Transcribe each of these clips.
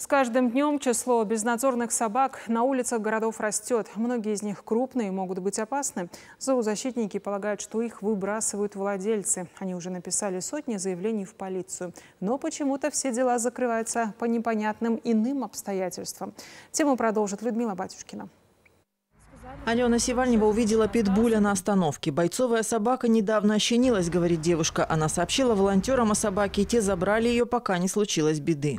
С каждым днем число безнадзорных собак на улицах городов растет. Многие из них крупные и могут быть опасны. Зоозащитники полагают, что их выбрасывают владельцы. Они уже написали сотни заявлений в полицию. Но почему-то все дела закрываются по непонятным иным обстоятельствам. Тему продолжит Людмила Батюшкина. Алена Севальнева увидела питбуля на остановке. Бойцовая собака недавно ощенилась, говорит девушка. Она сообщила волонтерам о собаке, и те забрали ее, пока не случилось беды.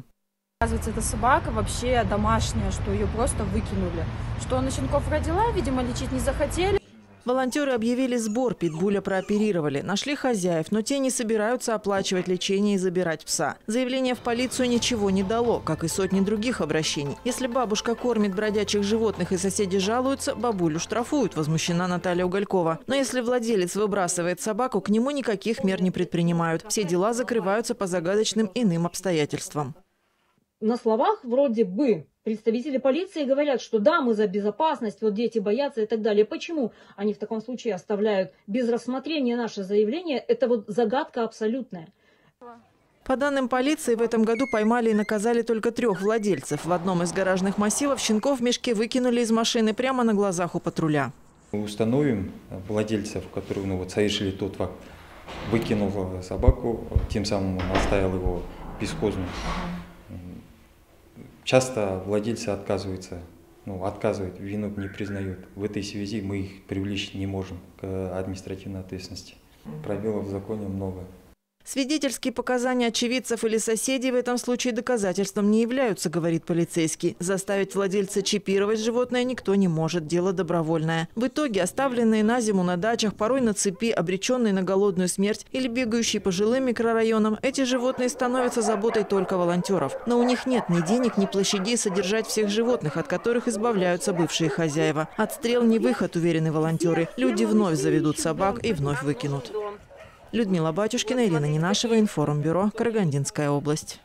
Оказывается, эта собака вообще домашняя, что ее просто выкинули. Что она щенков родила, видимо, лечить не захотели. Волонтеры объявили сбор, питбуля прооперировали. Нашли хозяев, но те не собираются оплачивать лечение и забирать пса. Заявление в полицию ничего не дало, как и сотни других обращений. Если бабушка кормит бродячих животных и соседи жалуются, бабулю штрафуют, возмущена Наталья Уголькова. Но если владелец выбрасывает собаку, к нему никаких мер не предпринимают. Все дела закрываются по загадочным иным обстоятельствам на словах вроде бы представители полиции говорят, что да, мы за безопасность, вот дети боятся и так далее. Почему они в таком случае оставляют без рассмотрения наше заявление? Это вот загадка абсолютная. По данным полиции, в этом году поймали и наказали только трех владельцев. В одном из гаражных массивов щенков в мешке выкинули из машины прямо на глазах у патруля. Мы установим владельцев, которые ну, вот, совершили тот факт, выкинул собаку, тем самым оставил его бесхозным. Часто владельцы отказываются, ну, отказывают, вину не признают. В этой связи мы их привлечь не можем к административной ответственности. Пробелов в законе много. Свидетельские показания очевидцев или соседей в этом случае доказательством не являются, говорит полицейский. Заставить владельца чипировать животное никто не может, дело добровольное. В итоге оставленные на зиму на дачах, порой на цепи, обреченные на голодную смерть или бегающие по жилым микрорайонам, эти животные становятся заботой только волонтеров. Но у них нет ни денег, ни площадей содержать всех животных, от которых избавляются бывшие хозяева. Отстрел не выход, уверены волонтеры. Люди вновь заведут собак и вновь выкинут. Людмила Батюшкина, Ирина Нинашева, Информбюро, Карагандинская область.